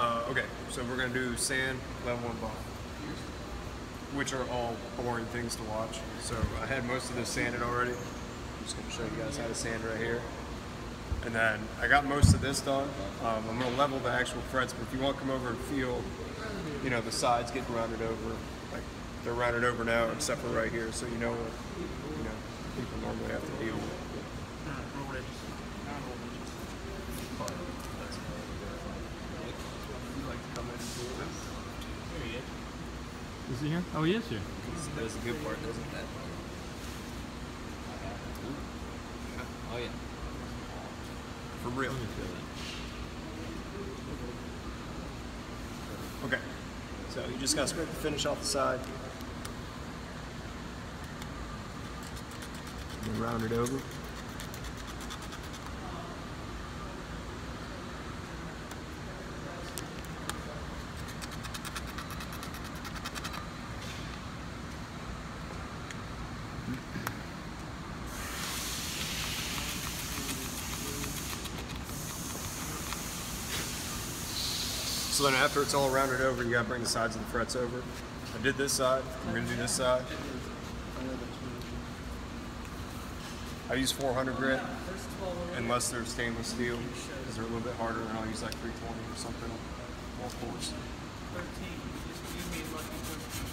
Uh, okay, so we're gonna do sand, level, and bump, which are all boring things to watch. So I had most of this sanded already. I'm just gonna show you guys how to sand right here. And then I got most of this done. Um, I'm gonna level the actual frets, but if you want to come over and feel, you know, the sides getting rounded over, like they're rounded over now, except for right here, so you know what, you know, people normally have to deal with. Roll edges. Not roll edges. You like to come in and do this? There he is. Is he here? Oh, he is here. That's the good part, isn't that? Oh yeah. For real. Let me feel that. Okay. So you just got to scrape the finish off the side. And then round it over. So then after it's all rounded over, you gotta bring the sides of the frets over. I did this side, I'm gonna do this side. I use 400 grit, unless they're stainless steel, because they're a little bit harder, and I'll use like 320 or something, more coarse. 13. You just you made lucky 13.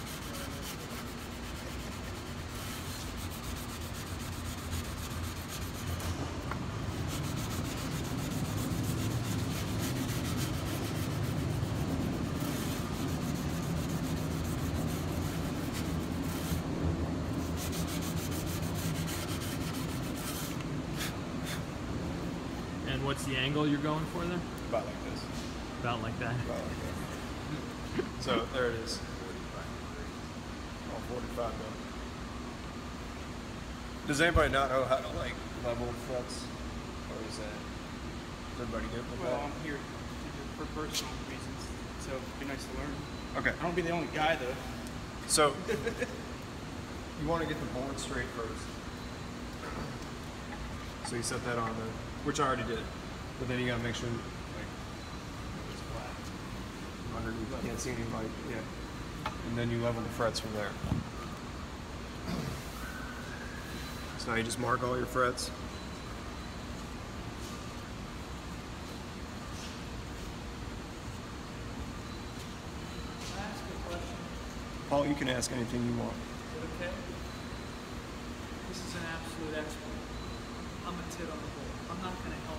And what's the angle you're going for there? About like this. About like that. About like that. So there it is. All 45 though. Does anybody not know how to like level frets? Or is that, is everybody good with Well, that? I'm here for personal reasons, so it'd be nice to learn. Okay. I don't be the only guy though. So, you want to get the board straight first. So you set that on there, which I already did. But then you gotta make sure, like, it's flat. Underneath, you can't see any light, yeah. And then you level the frets from there. So now you just mark all your frets. Can I ask a question? Paul, you can ask anything you want. Okay? This is an absolute expert. I'm a tit on the board. I'm not gonna help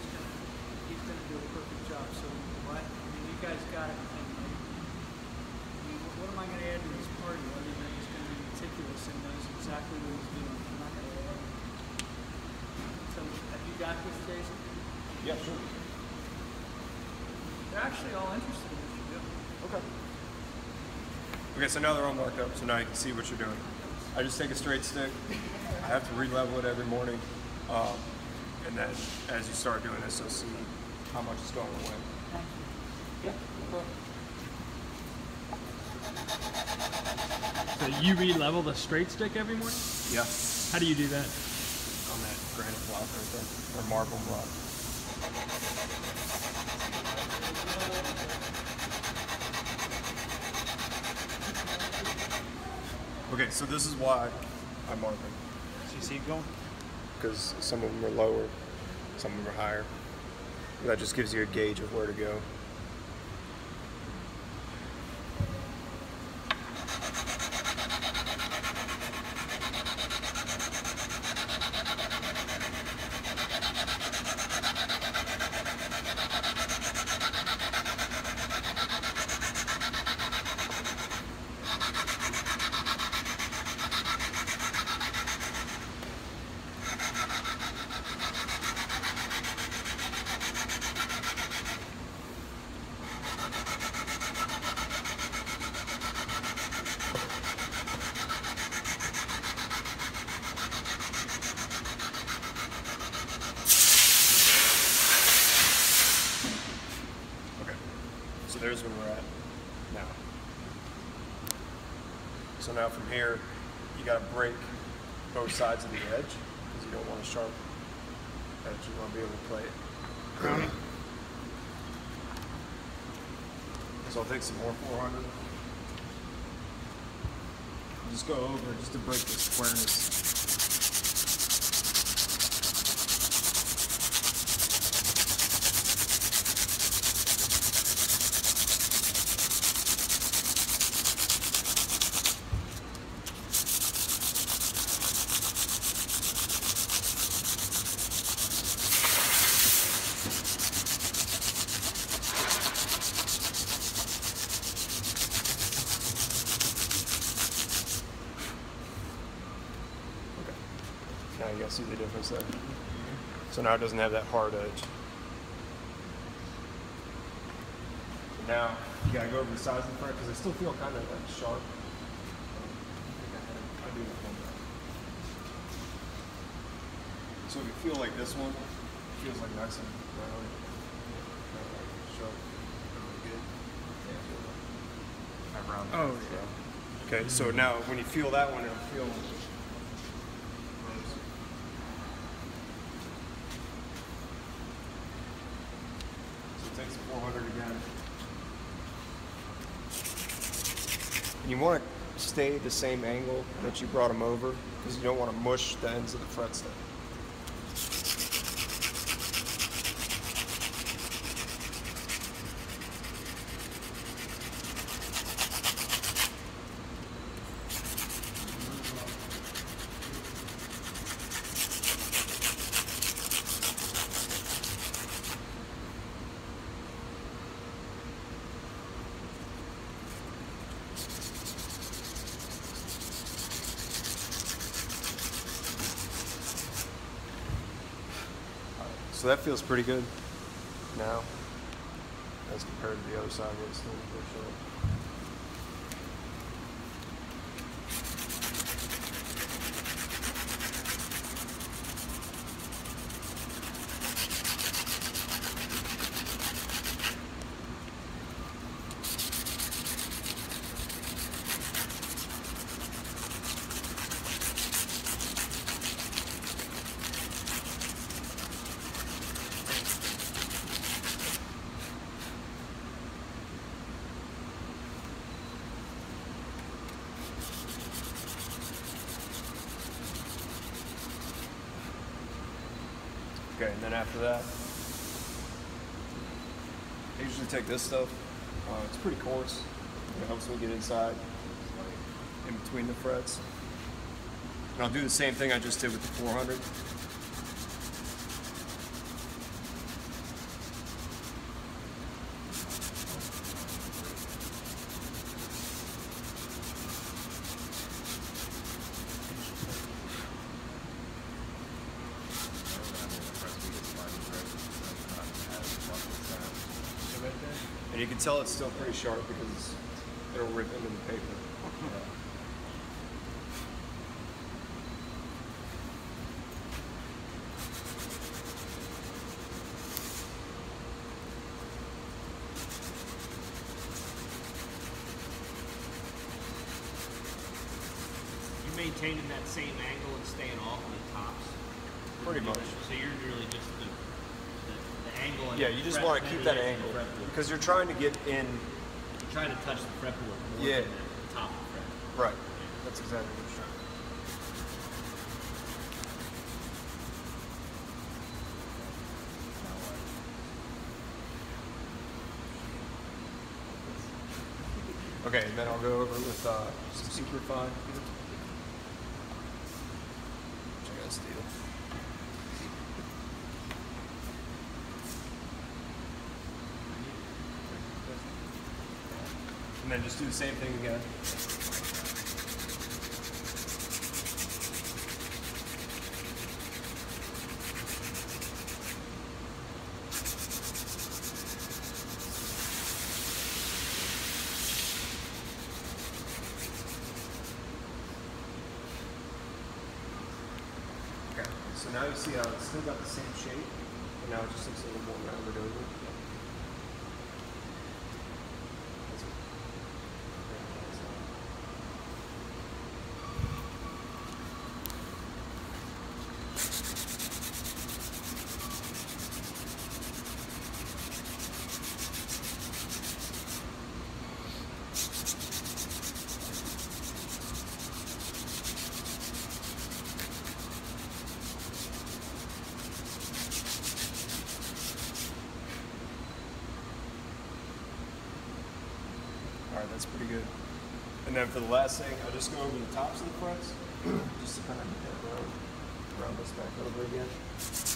him at all. He's gonna, he's gonna do a perfect job, so what? I mean, you guys got everything, right? I mean, what- what am I gonna add to this party other than he's gonna be meticulous and knows exactly what he's doing? I'm not gonna add. So, have you got this, Jason? Yeah, sure. They're actually all interested in what you're doing. Okay. Okay, so now they're all marked up, so now you can see what you're doing. I just take a straight stick. I have to re-level it every morning. Um, and then as you start doing this, you'll see how much is going away. Yeah. So you re-level the straight stick every morning? Yeah. How do you do that? On that granite block right there, or marble block. Okay, so this is why I mark them. So you see it going? Because some of them are lower, some of them are higher. That just gives you a gauge of where to go. Okay, so there's where we're at now. So now from here, you got to break both sides of the edge because you don't want a sharp edge. You want to be able to play it. Crowning. So I'll take some more 400. Just go over just to break the squareness. Now you guys see the difference there. So now it doesn't have that hard edge. Now you gotta go over the size of the front because I still feel kind of like sharp. I do that one better. So if you feel like this one, it feels like nice and round. Kind of like sharp. Really good. Yeah. Have round Oh, edges, so. Okay, so now when you feel that one, it'll feel. So take some 400 again. You want to stay the same angle that you brought them over because you don't want to mush the ends of the frets there. So that feels pretty good now as compared to the other side it's still bit short. Okay, and then after that, I usually take this stuff. Uh, it's pretty coarse. It helps me get inside, in between the frets. And I'll do the same thing I just did with the 400. And you can tell it's still pretty sharp because it'll rip into the paper. You maintaining that same angle and staying off on the tops? Pretty much. So you're really just the, angle Yeah, you just want to keep that angle fretboard. because you're trying to get in. You're trying to touch the fretboard more Yeah. than the top of the fret. Right. That's exactly what you're trying. Okay, and then I'll go over with uh, some super fine. Which I gotta steal. And then just do the same thing again. Okay, so now you see how it's still got the same shape, but now it just looks a little more rounded over. That's it. Very nice. All right, that's pretty good. And then for the last thing, I'll just go over the tops of the fronts, just to kind of get that this back over again.